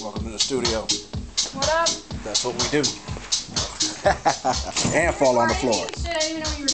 Welcome to the studio. What up? That's what we do. and fall on the floor.